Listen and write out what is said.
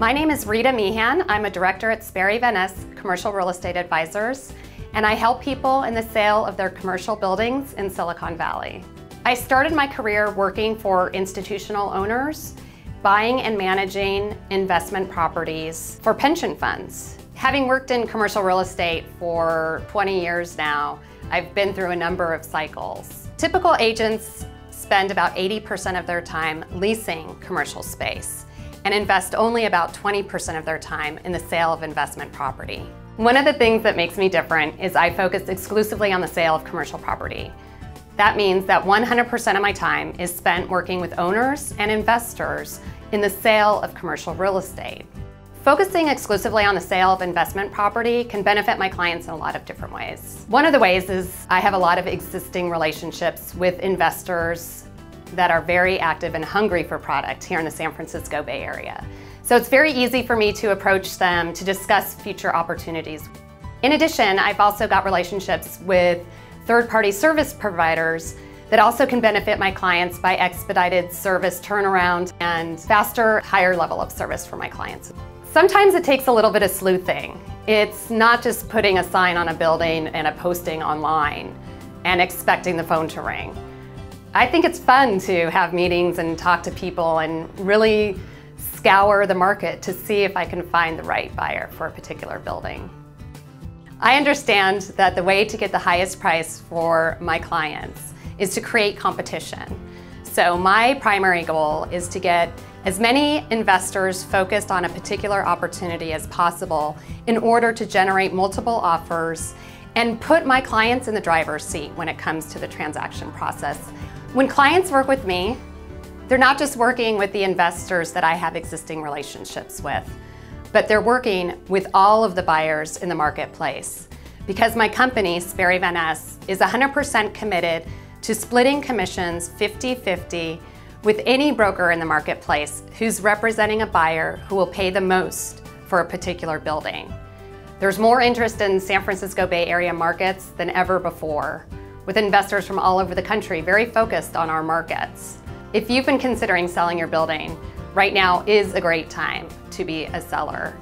My name is Rita Meehan. I'm a director at Sperry Ness Commercial Real Estate Advisors, and I help people in the sale of their commercial buildings in Silicon Valley. I started my career working for institutional owners, buying and managing investment properties for pension funds. Having worked in commercial real estate for 20 years now, I've been through a number of cycles. Typical agents spend about 80% of their time leasing commercial space and invest only about 20% of their time in the sale of investment property. One of the things that makes me different is I focus exclusively on the sale of commercial property. That means that 100% of my time is spent working with owners and investors in the sale of commercial real estate. Focusing exclusively on the sale of investment property can benefit my clients in a lot of different ways. One of the ways is I have a lot of existing relationships with investors that are very active and hungry for product here in the San Francisco Bay Area. So it's very easy for me to approach them to discuss future opportunities. In addition, I've also got relationships with third-party service providers that also can benefit my clients by expedited service turnaround and faster, higher level of service for my clients. Sometimes it takes a little bit of sleuthing. It's not just putting a sign on a building and a posting online and expecting the phone to ring. I think it's fun to have meetings and talk to people and really scour the market to see if I can find the right buyer for a particular building. I understand that the way to get the highest price for my clients is to create competition. So my primary goal is to get as many investors focused on a particular opportunity as possible in order to generate multiple offers and put my clients in the driver's seat when it comes to the transaction process. When clients work with me, they're not just working with the investors that I have existing relationships with, but they're working with all of the buyers in the marketplace. Because my company, Sperry Van Ness, is 100% committed to splitting commissions 50-50 with any broker in the marketplace who's representing a buyer who will pay the most for a particular building. There's more interest in San Francisco Bay Area markets than ever before with investors from all over the country very focused on our markets. If you've been considering selling your building, right now is a great time to be a seller.